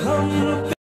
तू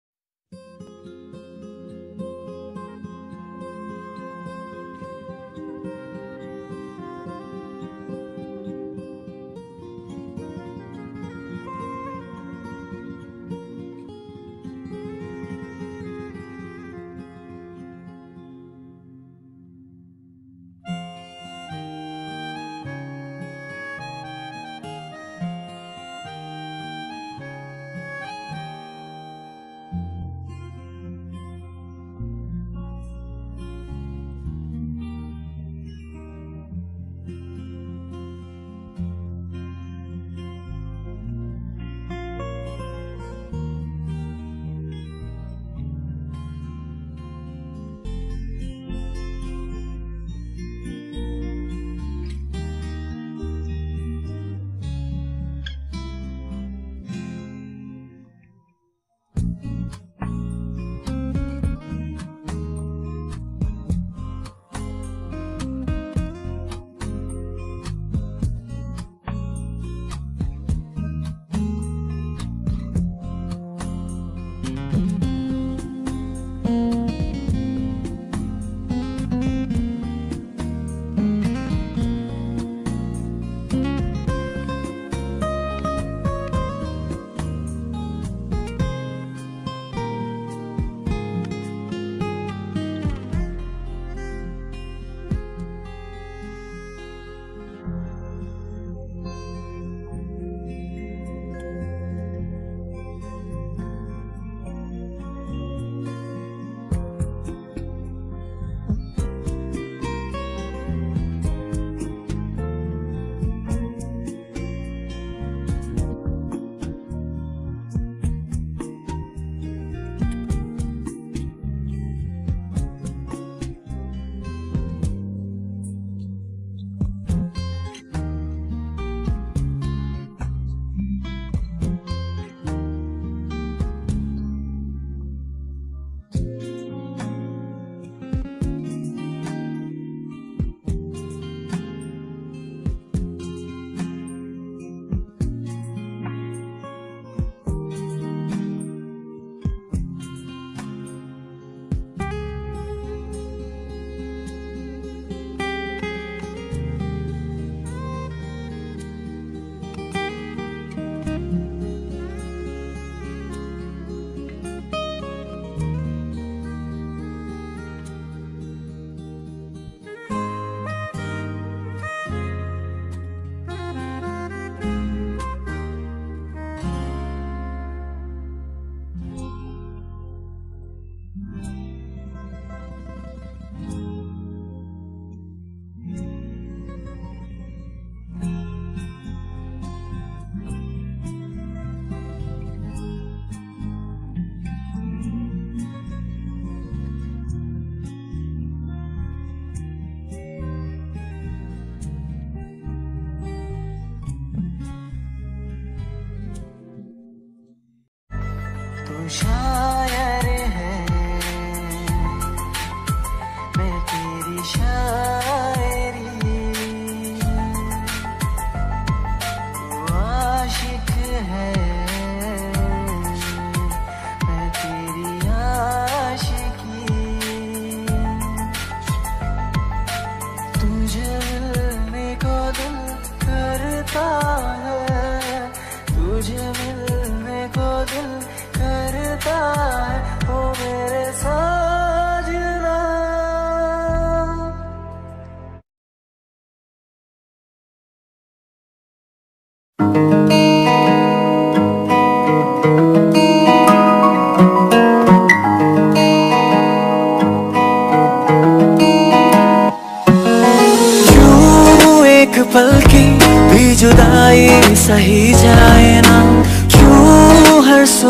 সংসার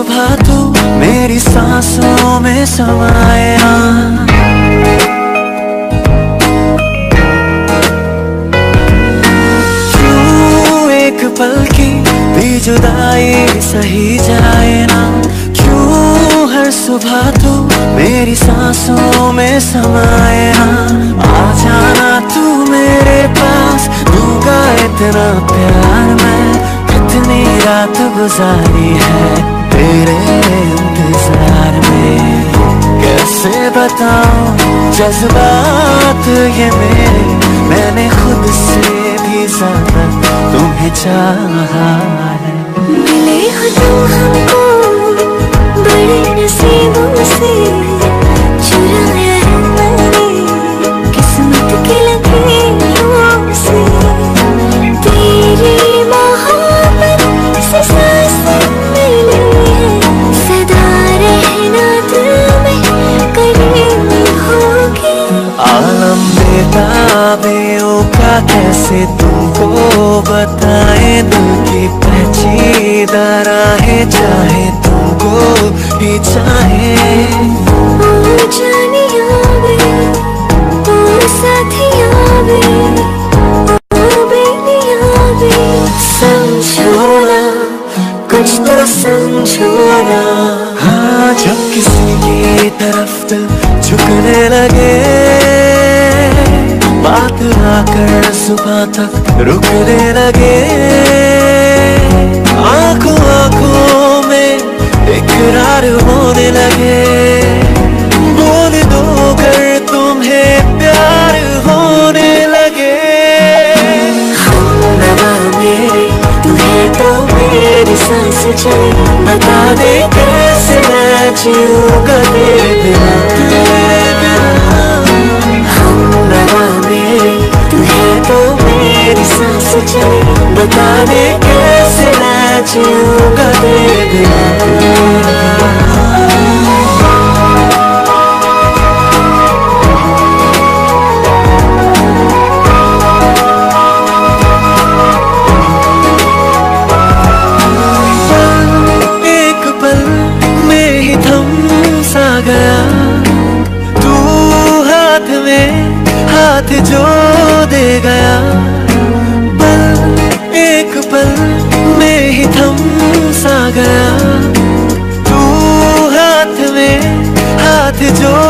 सुबह तू मेरी सांसों में समाया। एक पल की भी जुदाई सही जाए ना? क्यों हर सुबह तू मेरी सांसों में समाए ना आ जाना तू मेरे पास, दूँगा इतना प्यार मैं। कितनी रात गुजारी है? तेरे इंतज़ार में कैसे बताऊँ जज्बात ये मेरे? मैंने खुद से भी ज़्यादा तुम्हें चाहा है। मिले हो तुम हमको बड़े नसीबों से। कैसे तुमको बताए दिल की पहचीदा राहें चाहे तुमको ही चाहे। कुछ तो समझो ना हाँ जब किसी की सुबह तक रुकने लगे 밤에 끝을 나지 그저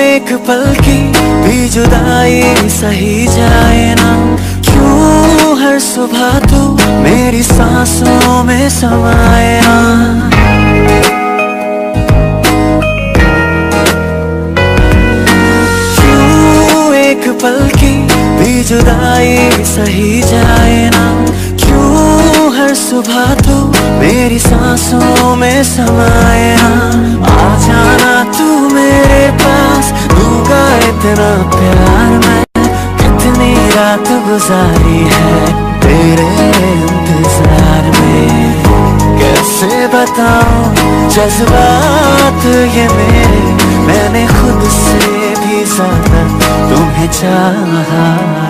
एक पल की भी जुदाई सही जाए ना? क्यों हर सुबह तू मेरी सांसों में समाए सही जाए ना। क्यों हर सुबह तू मेरी सांसों में समाए ना? आ जाना तू मेरे पास, दूँगा इतना प्यार मैं। कितनी रात गुजारी है तेरे इंतज़ार में। कैसे बताऊँ जज्बात ये मेरे? मैंने खुद से भी ज़्यादा तुम्हें चाहा।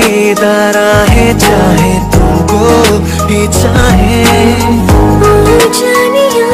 पहचीदा है चाहे तुमको भी चाहे। जानिया